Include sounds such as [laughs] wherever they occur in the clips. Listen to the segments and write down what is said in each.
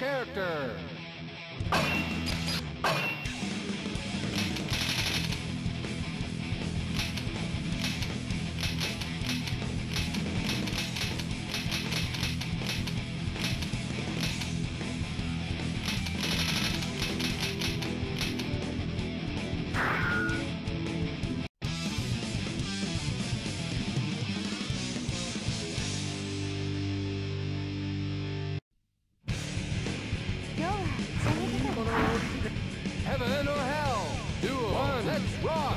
character. Raw.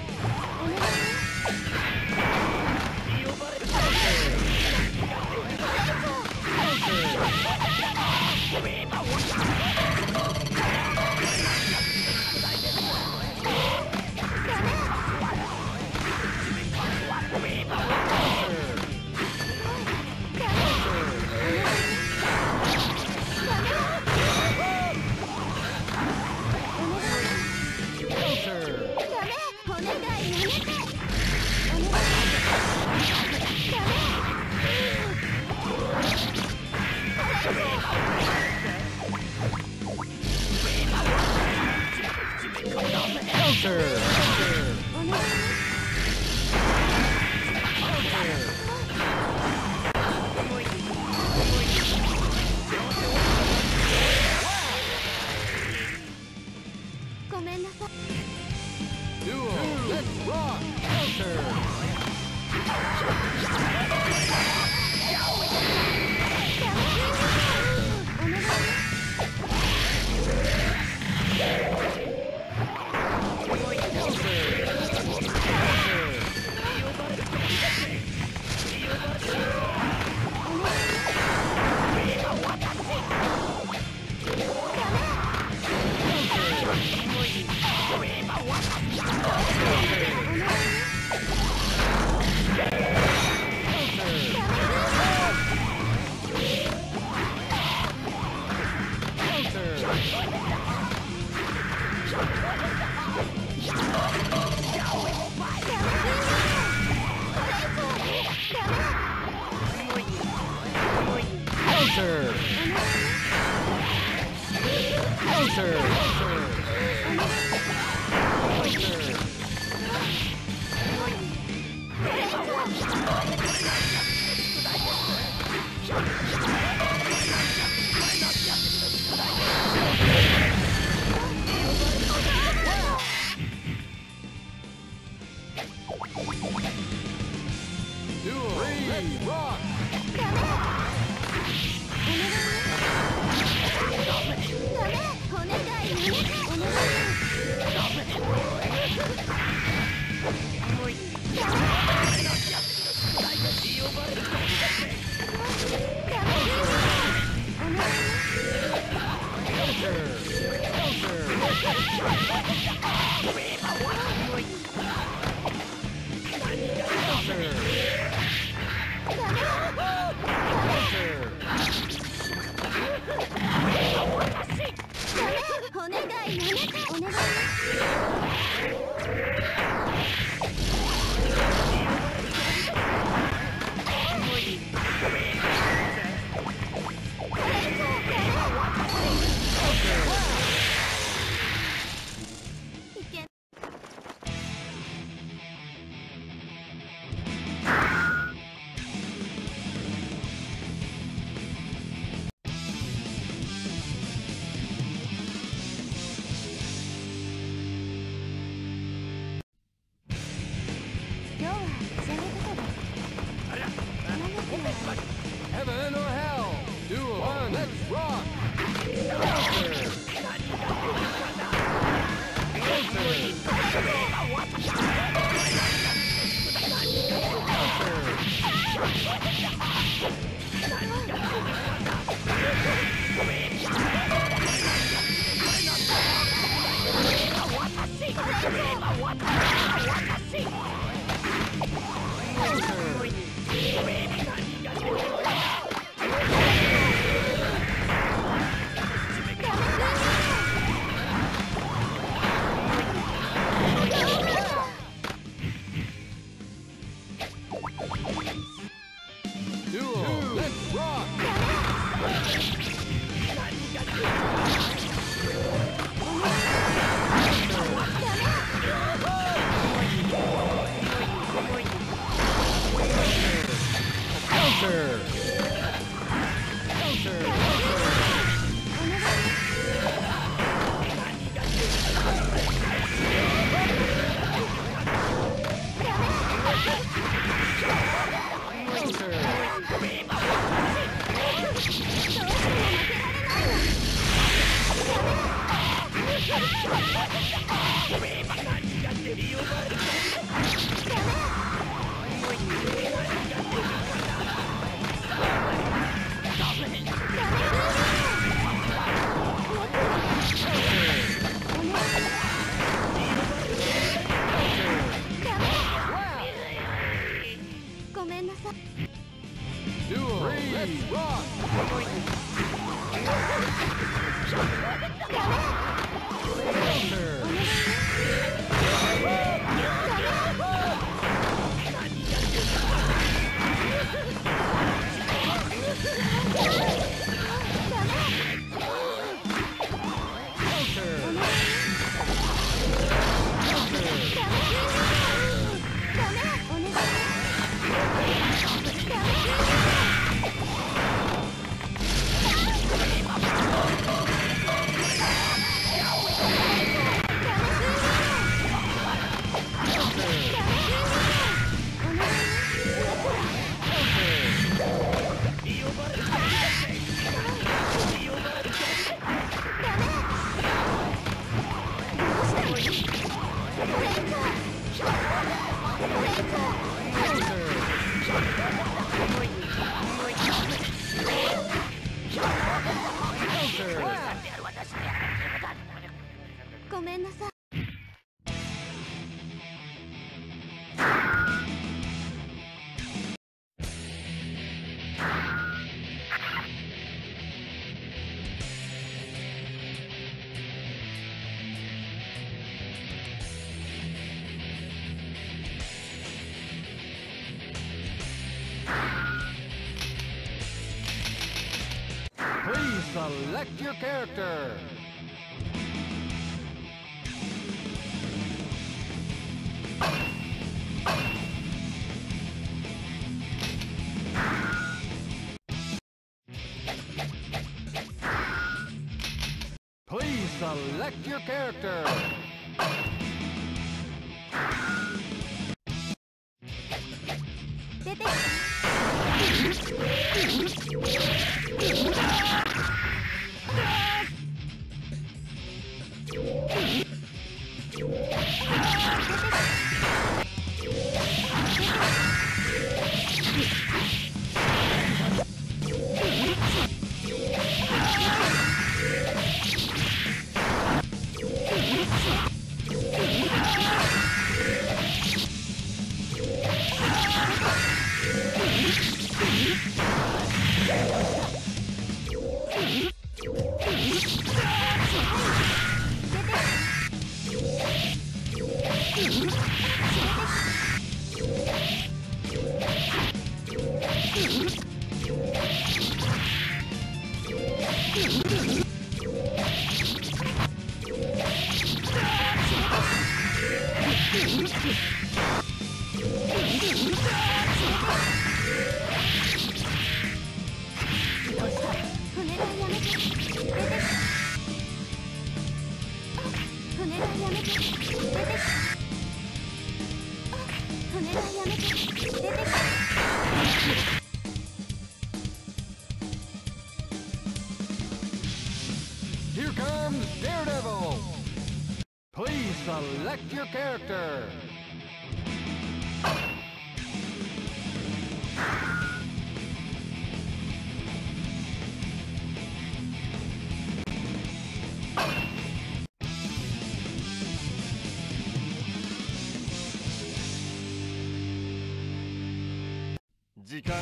ごめんなさい Factor.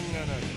Anganan.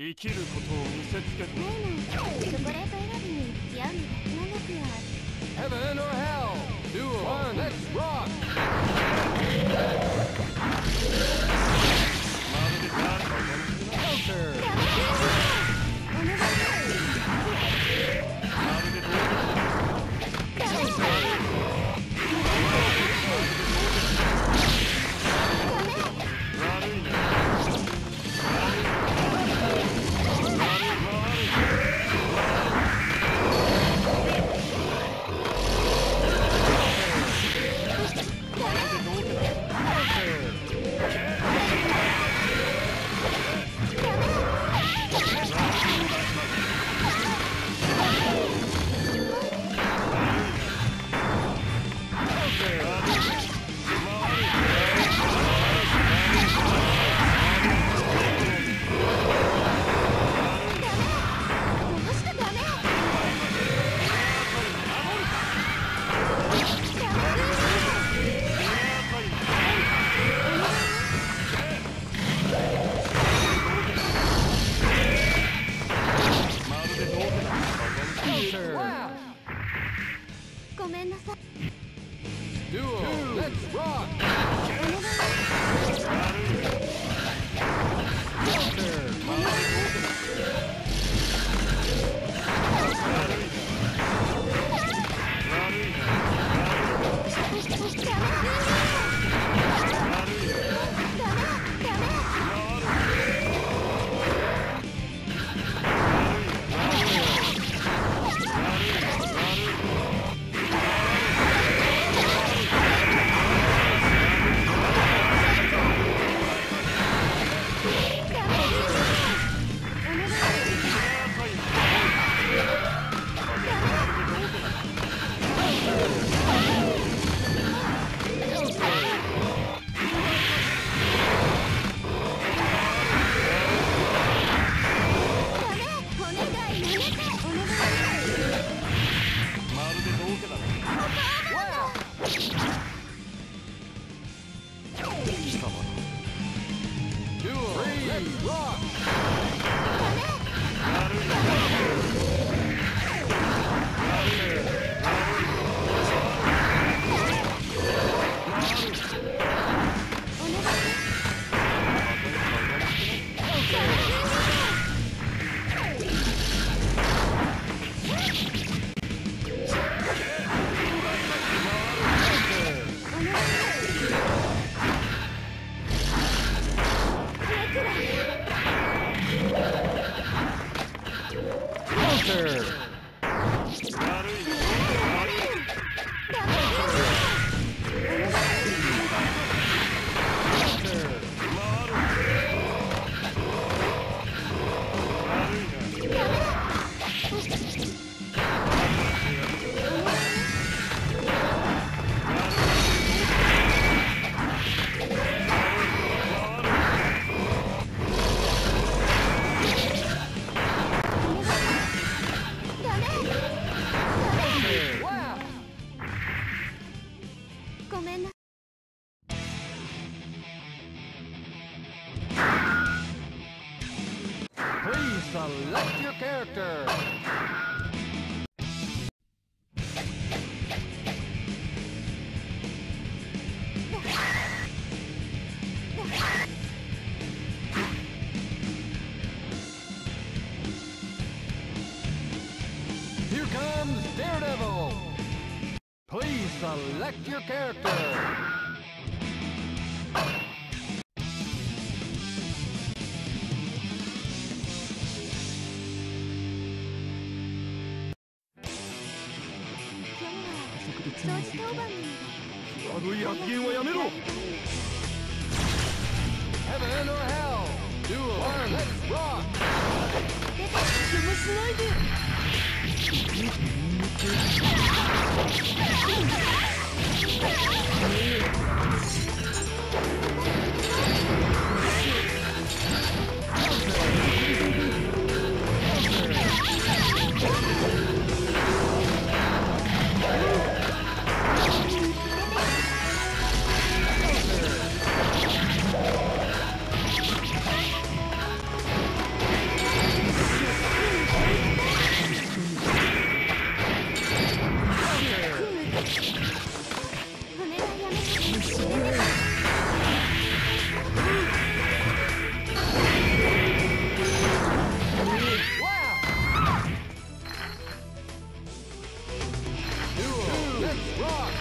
生きることを見せつけるないのチョコレート選びに付き合うのくは Heaven or hell. Duel. One. Let's rock. まるでガールの Counter. お願いま select your character. Heaven 悪い発言はやめろ Heaven or hell. Duel. One. Let's rock.「select Thank you. Rock!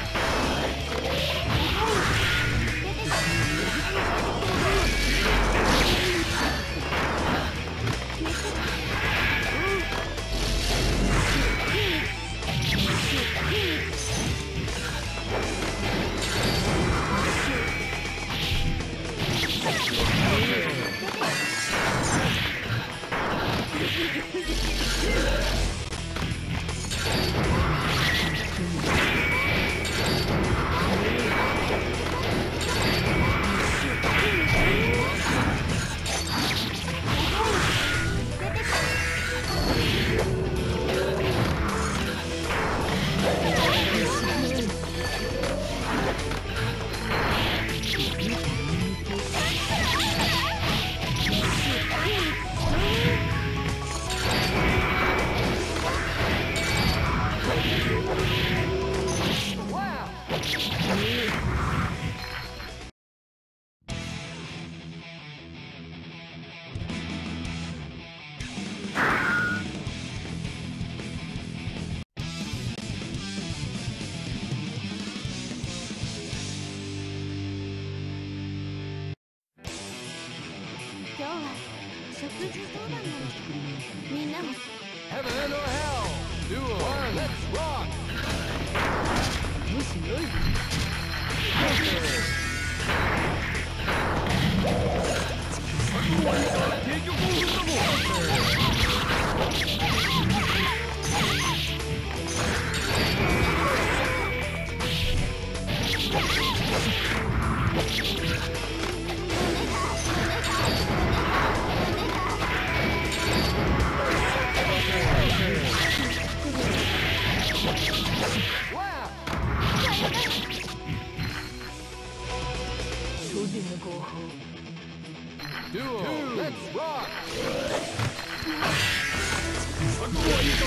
You doing?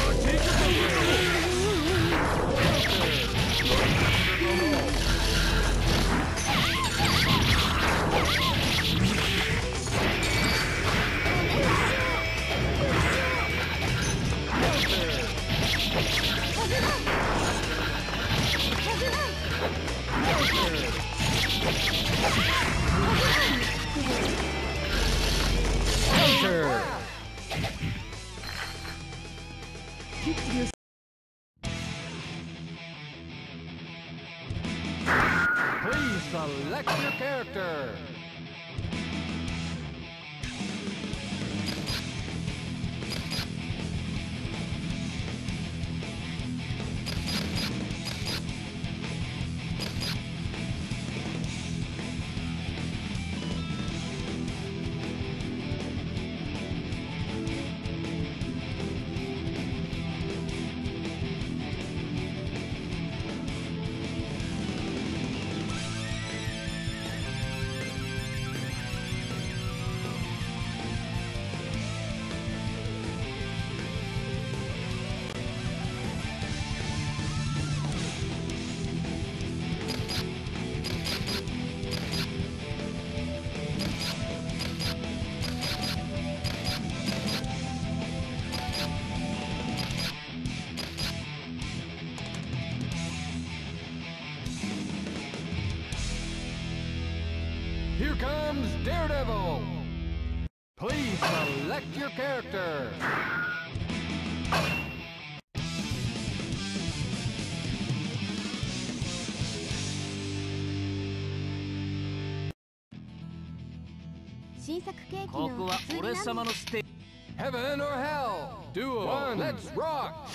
Heaven or Hell! Duo! One, let's rock!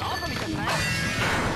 Off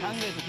한국에서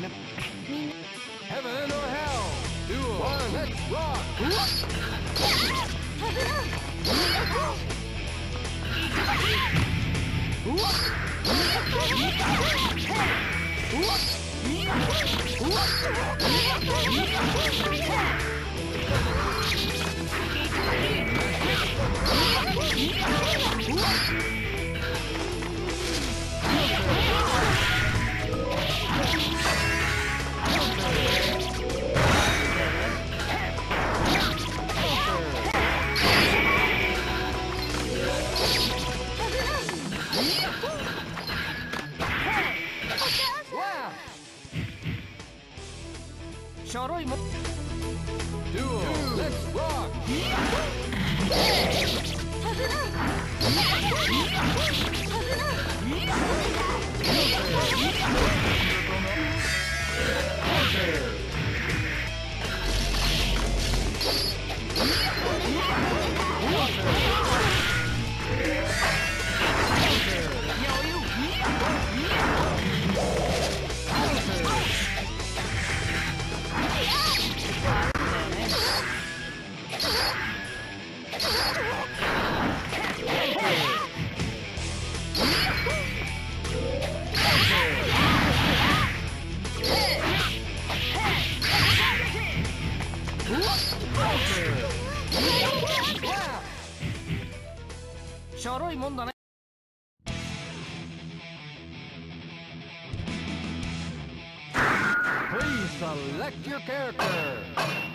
しょろいもんだね Please select your character.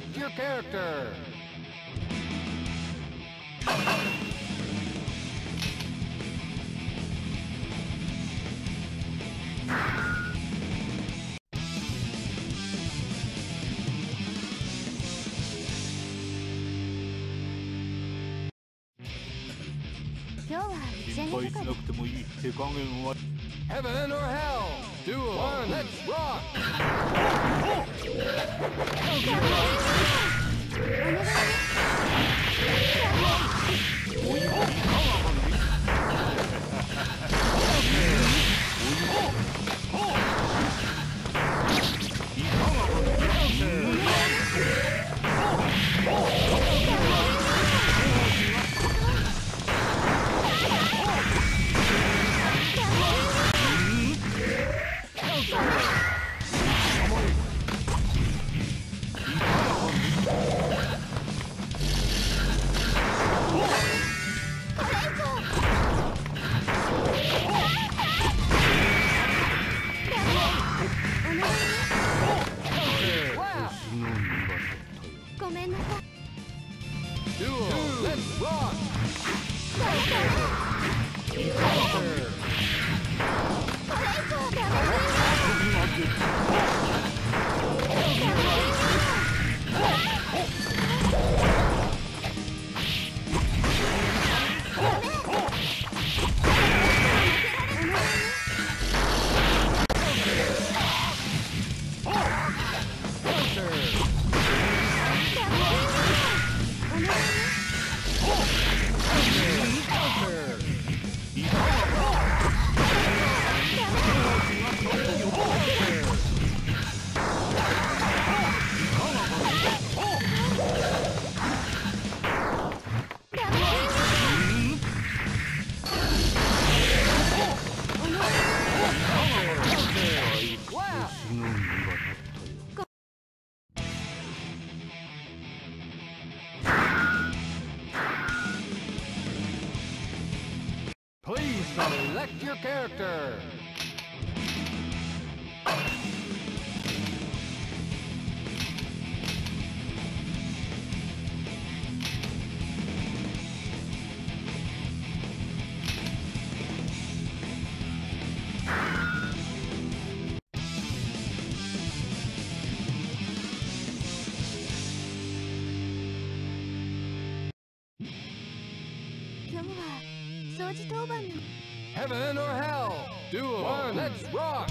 Select your character. Uh, Heaven or hell? duo. One, let's rock! Oh, oh. [laughs] Heaven or hell. Duel. One. Let's rock.